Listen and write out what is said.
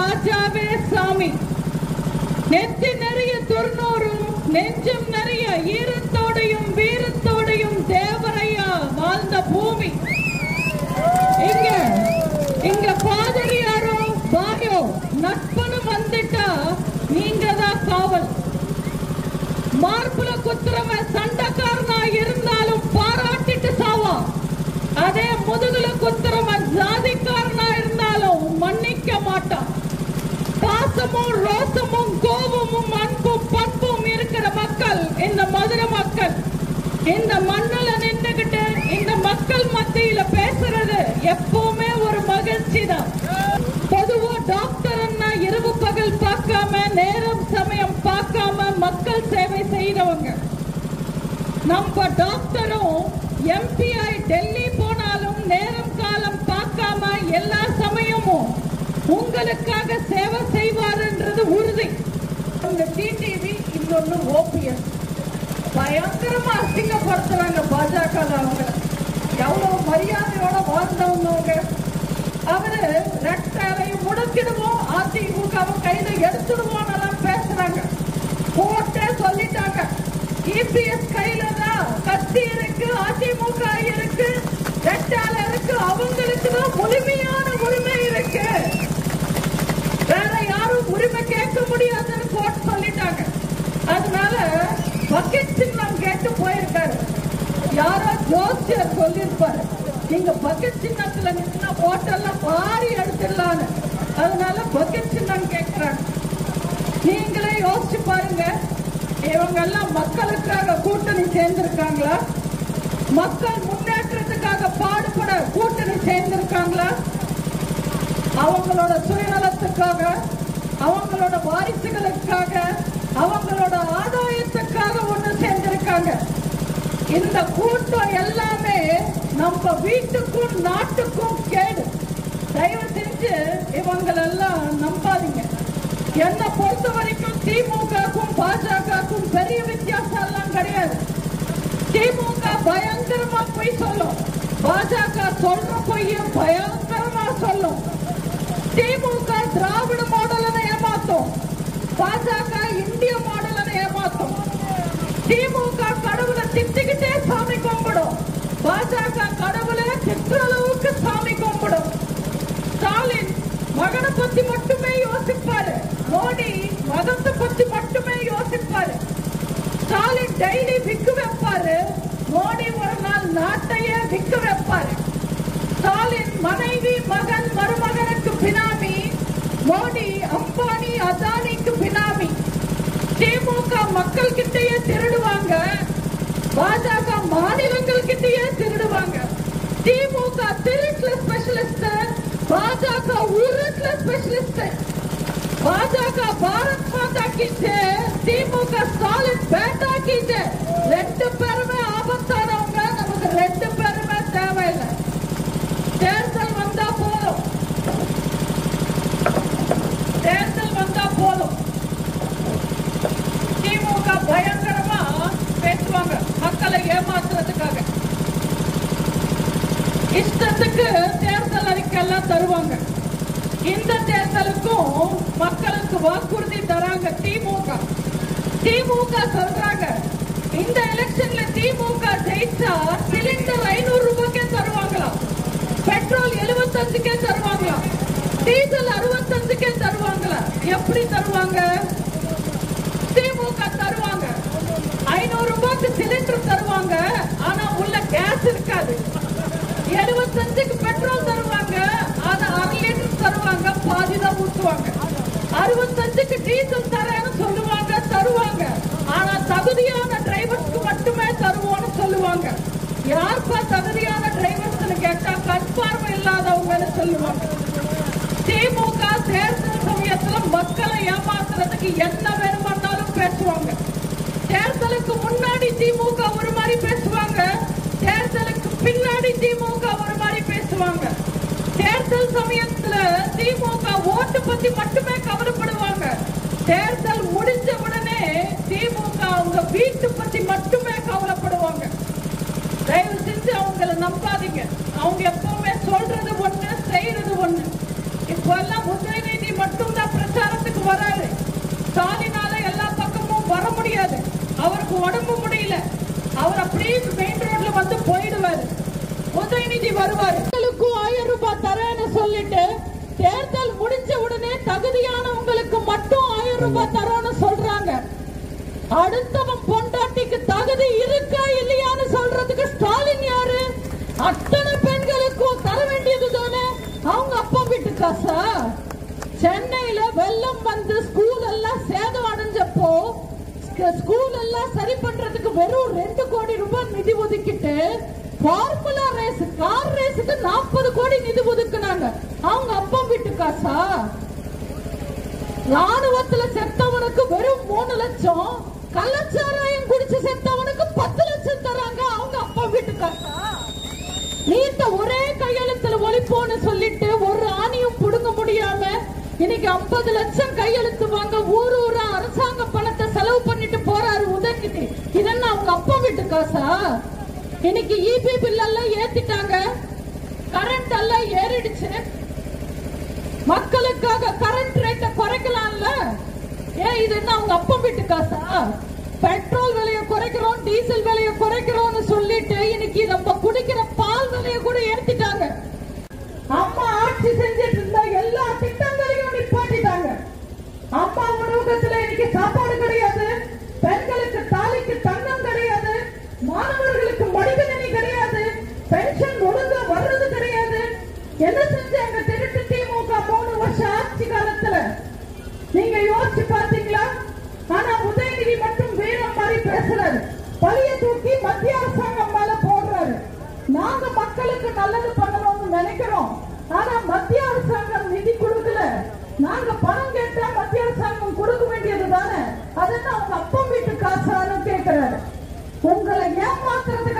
ராஜாவே சாமி. நெத்தி நிறைய துர்நூறும் நெஞ்சம் நிறைய ஈரத்தோடையும் வீரத்தோடையும் தேவரையா வாழ்ந்த பூமி. இங்க இங்க பாதிரியாரோ பாயோ நட்பனு வந்துட்டா நீங்க தான் காவல். மார்புல குத்துறவன் சண்டைக்காரனா இருந்தாலும் பாராட்டிட்டு சாவா. அதே முதுகுல குத்துறவன் ஜாதிக்காரனா இருந்தாலும் மன்னிக்க மாட்டான் பாசமும் ரோசமும் கோபமும் அன்பும் பண்பும் இருக்கிற மக்கள் இந்த மதுரை மக்கள் இந்த மண்ணில் நின்றுகிட்டு இந்த மக்கள் மத்தியில பேசுறது எப்பவுமே ஒரு மகிழ்ச்சி தான் பொதுவா டாக்டர் இரவு பகல் பார்க்காம நேரம் சமயம் பார்க்காம மக்கள் சேவை செய்யறவங்க நம்ம டாக்டரும் எம்பிஐ டெல்லி போனாலும் நேரம் காலம் பார்க்காம எல்லா சமயமும் உங்களுக்காக சேவை செய்வாருன்றது உறுதி. உங்க டிடிவி இன்னொன்னு ஓபிஎஸ். பயங்கரமா அசிங்கப்படுத்துறாங்க பாஜக அவங்க எவ்வளவு மரியாதையோட வாழ்ந்தவங்க அவங்க அவரு ரெட்டாலையும் முடக்கிடுவோம் அதிமுகவை கையில எடுத்துடுவோம் எல்லாம் பேசுறாங்க. கோர்ட்டே சொல்லிட்டாங்க. இபிஎஸ் கையில தான் கத்தி முடியாதுன்னு கோர்ட் சொல்லிட்டாங்க அதனால பக்கெட் சின்னம் கேட்டு போயிருக்காரு. யாரோ ஜோசியர் சொல்லியிருப்பாரு. நீங்க பக்கெட் சின்னத்துல நின்னா ஓட்டெல்லாம் வாரி எடுத்துடலான்னு. அதனால பக்கெட் சின்னம் கேட்கிறாங்க நீங்களே யோசிச்சு பாருங்க. இவங்க எல்லாம் மக்களுக்காக கூட்டணி சேர்ந்திருக்காங்களா? மக்கள் முன்னேற்றத்துக்காக பாடுபட கூட்டணி சேர்ந்திருக்காங்களா? அவங்களோட சுயநலத்துக்காக அவங்களோட வாரிசுகளுக்காக அவங்களோட ஆதாயத்துக்காக ஒன்று சேர்ந்திருக்காங்க. இந்த கூட்டம் எல்லாமே நம்ம வீட்டுக்கும் நாட்டுக்கும் கேடு. தயவு செஞ்சு இவங்களெல்லாம் நம்பாதீங்க. என்னை பொறுத்த வரைக்கும் திமுகக்கும் பாஜகக்கும் பெரிய வித்தியாசம் எல்லாம் கிடையாது. திமுக பயங்கரமா பொய் சொல்லும். பாஜக சொல்ற பொய்யும் பயங்கரமா சொல்லும். திமுக பாஜக இந்திய மாடலனை ஏமாத்தும். திமுக கடவுளை திட்டிக்கிட்டே சாமி கும்பிடும். பாஜக கடவுளை திட்டுற அளவுக்கு சாமி கும்பிடும். ஸ்டாலின் மகனை பத்தி மட்டுமே யோசிப்பாரு. மோடி மதத்தை பத்தி மட்டுமே யோசிப்பாரு. ஸ்டாலின் டெய்லி விக்கு வைப்பாரு. மோடி ஒரு நாள் நாட்டையே விக்கு வைப்பாரு. ஸ்டாலின் மனைவி மகன் மருமகனுக்கு பினாமி. மோடி அம்பானி அதானிக்கு பினாமி திமுக மக்கள் கிட்டயே திருடுவாங்க. பாஜக மாநிலங்கள் கிட்டயே திருடுவாங்க. திமுக திருட்டுல ஸ்பெஷலிஸ்ட் பாஜக உருட்டுல ஸ்பெஷலிஸ்ட் பாஜக பாரத் மாதா கிட்ட திமுக ஸ்டாலின் பேட்டா கிட்ட ரெண்டு பேருமே ஆபத்தானவங்க நமக்கு ரெண்டு பேருமே தேவையில்லை தேர்தல் வந்தா போதும் தேர்தல் வந்தா போதும் திமுக பயங்கரமா பேசுவாங்க மக்களை ஏமாத்துறதுக்காக இஷ்டத்துக்கு தேர்தல் அறிக்கையெல்லாம் தருவாங்க. இந்த தேர்தலுக்கும் மக்களுக்கு வாக்குறுதி தராங்க திமுக. திமுக சொல்றாங்க இந்த எலெக்ஷன்ல திமுக ஜெயிச்சா சிலிண்டர் ஐநூறு ரூபாய்க்கே தருவாங்களாம். பெட்ரோல் எழுபத்தஞ்சுக்கே தருவாங்களாம். டீசல் அறுபத்தஞ்சுக்கே தருவாங்களா எப்படி தருவாங்க? திமுக தருவாங்க. ஐநூறு ரூபாய்க்கு சிலிண்டர் தருவாங்க. ஆனா உள்ள கேஸ் இருக்காது. எழுபத்தஞ்சுக்கு பெட்ரோல் தருவாங்க. அதை அரை லிட்டர் தருவாங்க பாதி தான் ஊத்துவாங்க. அறுபத்தஞ்சுக்கு டீசல் தரேன்னு சொல்லுவாங்க தருவாங்க. ஆனா தகுதியான டிரைவர்ஸ்க்கு மட்டுமே தருவோம்னு சொல்லுவாங்க. யாருப்பா தகுதியான டிரைவர்ஸ்னு கேட்டா கண் பார்வை இல்லாதவங்கன்னு சொல்லுவாங்க. திமுக சேர்ந்து பத்தி மட்டுமே கவலைப்படுவாங்க. தேர்தல் முடிஞ்ச உடனே திமுக அவங்க வீட்டு பத்தி மட்டுமே கவலைப்படுவாங்க. தயவு செஞ்சு அவங்கள நம்பாதீங்க. அவங்க எப்பவுமே சொல்றது ஒண்ணு செய்யறது ஒண்ணு. இப்போ எல்லாம் உதயநிதி மட்டும்தான் பிரச்சாரத்துக்கு வராரு. ஸ்டாலினால எல்லா பக்கமும் வர முடியாது. அவருக்கு உடம்பு முடியல. அவர் அப்படியே மெயின் ரோட்ல வந்து போயிடுவாரு. உதயநிதி வருவார். ஆயிரம் ரூபாய் தரேன்னு சொல்லிட்டு தகுதியானவங்களுக்கு மட்டும் ஆயிரம் ரூபாய் தரோன்னு சொல்றாங்க. அடுத்தவன் பொண்டாட்டிக்கு தகுதி இருக்கா இல்லையான்னு சொல்றதுக்கு ஸ்டாலின் யாரு? அத்தனை பெண்களுக்கும் தர வேண்டியது தானே? அவங்க அப்பா வீட்டு காசா சென்னையில வெள்ளம் வந்து ஸ்கூல் எல்லாம் சேதம் அடைஞ்சப்போ ஸ்க- ஸ்கூல் எல்லாம் சரி பண்றதுக்கு வெறும் ரெண்டு கோடி ரூபாய் நிதி ஒதுக்கிட்டு ஃபார்முலா ரேஸ் கார் ரேஸுக்கு நாற்பது கோடி நிதி ஒதுக்குனாங்க. அவங்க அப்பா வீட்டு காசா ராணுவத்துல செத்தவனுக்கு வெறும் மூணு லட்சம். கள்ளச்சாராயம் குடிச்சு செத்தவனுக்கு பத்து லட்சம் தராங்க. அவங்க அப்பா வீட்டுக்காரா நீத்த ஒரே கையெழுத்துல ஒழிப்போன்னு சொல்லிட்டு ஒரு ஆணியும் புடுங்க முடியாம இன்னைக்கு 50 லட்சம் கையெழுத்து வாங்க ஊர் ஊரா அரசாங்க பணத்தை செலவு பண்ணிட்டு போறாரு உதயநிதி. இதென்ன அவங்க அப்பா வீட்டு காசா இன்னைக்கு இபி பில் எல்லாம் ஏத்திட்டாங்க. கரண்ட் எல்லாம் ஏறிடுச்சு. மக்களுக்காக கரண்ட் ரேட்டை குறைக்கலாம்ல? ஏன் இது என்ன அவங்க அப்பா வீட்டு காசா? பெட்ரோல் விலையை குறைக்கிறோம் டீசல் விலையை குறைக்கிறோம்னு சொல்லிட்டு இன்னைக்கு நம்ம குடிக்கிற பால் விலையை கூட ஏற்றி ஏமாத்துறதுக்காக ஆனா